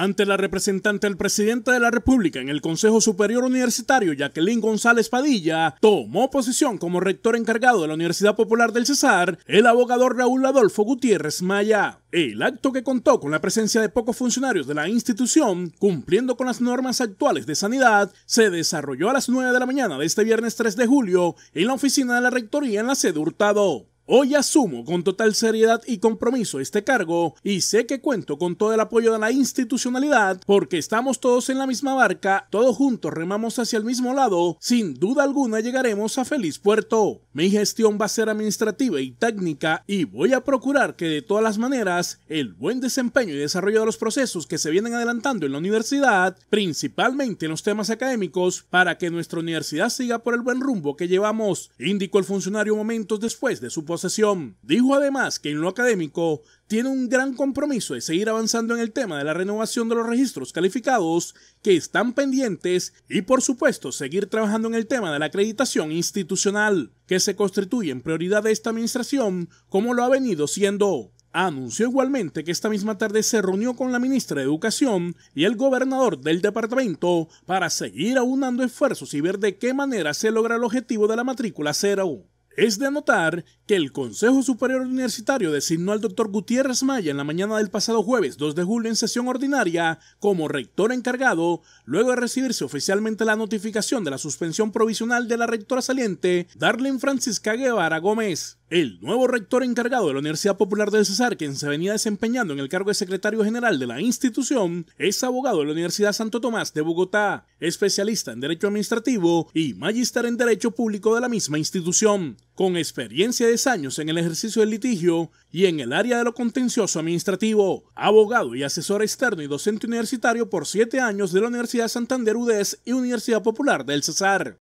ante la representante del presidente de la República en el Consejo Superior Universitario, Jacqueline González Padilla, tomó posición como rector encargado de la Universidad Popular del Cesar, el abogado Raúl Adolfo Gutiérrez Maya. El acto que contó con la presencia de pocos funcionarios de la institución, cumpliendo con las normas actuales de sanidad, se desarrolló a las 9 de la mañana de este viernes 3 de julio en la oficina de la Rectoría en la sede Hurtado. Hoy asumo con total seriedad y compromiso este cargo y sé que cuento con todo el apoyo de la institucionalidad porque estamos todos en la misma barca, todos juntos remamos hacia el mismo lado, sin duda alguna llegaremos a feliz puerto. Mi gestión va a ser administrativa y técnica y voy a procurar que de todas las maneras el buen desempeño y desarrollo de los procesos que se vienen adelantando en la universidad, principalmente en los temas académicos, para que nuestra universidad siga por el buen rumbo que llevamos, indicó el funcionario momentos después de su sesión. Dijo además que en lo académico tiene un gran compromiso de seguir avanzando en el tema de la renovación de los registros calificados que están pendientes y por supuesto seguir trabajando en el tema de la acreditación institucional que se constituye en prioridad de esta administración como lo ha venido siendo. Anunció igualmente que esta misma tarde se reunió con la ministra de Educación y el gobernador del departamento para seguir aunando esfuerzos y ver de qué manera se logra el objetivo de la matrícula cero. Es de notar que el Consejo Superior Universitario designó al doctor Gutiérrez Maya en la mañana del pasado jueves 2 de julio en sesión ordinaria como rector encargado, luego de recibirse oficialmente la notificación de la suspensión provisional de la rectora saliente, Darlene Francisca Guevara Gómez. El nuevo rector encargado de la Universidad Popular del Cesar, quien se venía desempeñando en el cargo de secretario general de la institución, es abogado de la Universidad Santo Tomás de Bogotá, especialista en Derecho Administrativo y magíster en Derecho Público de la misma institución, con experiencia de años en el ejercicio del litigio y en el área de lo contencioso administrativo, abogado y asesor externo y docente universitario por siete años de la Universidad Santander UDES y Universidad Popular del Cesar.